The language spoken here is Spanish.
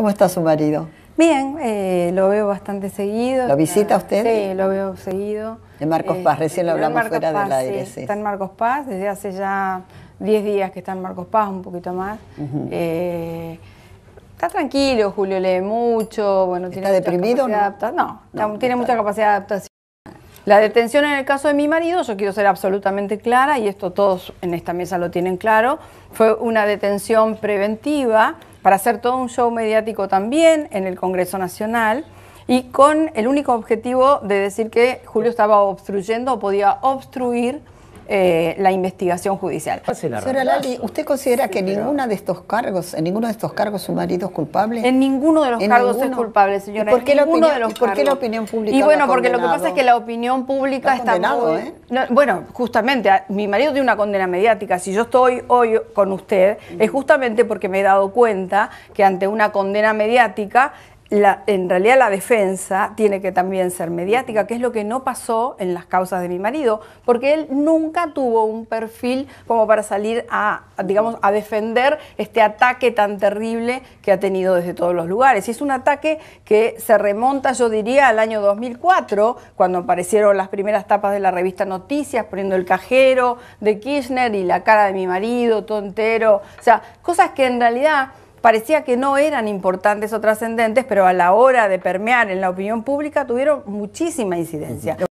¿Cómo está su marido? Bien, eh, lo veo bastante seguido. ¿Lo visita usted? Sí, lo veo seguido. En Marcos Paz, recién lo hablamos Marcos fuera Paz, del aire, sí. Está en Marcos Paz, desde hace ya 10 días que está en Marcos Paz, un poquito más. Eh, está tranquilo, Julio lee mucho, bueno, ¿Está tiene deprimido no? adapta- No, tiene mucha capacidad de adaptación. La detención en el caso de mi marido, yo quiero ser absolutamente clara, y esto todos en esta mesa lo tienen claro, fue una detención preventiva para hacer todo un show mediático también en el Congreso Nacional y con el único objetivo de decir que Julio estaba obstruyendo o podía obstruir eh, la investigación judicial. Señora Lali, ¿usted considera que ninguna de estos cargos, en ninguno de estos cargos su marido es culpable? En ninguno de los ¿En cargos es culpable, señora. ¿Y por qué la ninguno opinión- de los y por qué la cargos. opinión pública Y bueno, porque lo que pasa es que la opinión pública Está está, condenado, muy... ¿eh? No, bueno, justamente, mi marido tiene una condena mediática. Si yo estoy hoy con usted, es justamente porque me he dado cuenta que ante una condena mediática, la- en realidad la defensa tiene que también ser mediática, que es lo que no pasó en las causas de mi marido, porque él nunca tuvo un perfil como para salir a, digamos, a defender este ataque tan terrible que ha tenido desde todos los lugares. Y es un ataque que se remonta, yo diría, al año 2004, cuando aparecieron las primeras tapas de la revista Noticias, poniendo el cajero de Kirchner y la cara de mi marido, todo entero. O sea, cosas que en realidad parecía que no eran importantes o trascendentes, pero a la hora de permear en la opinión pública tuvieron muchísima incidencia.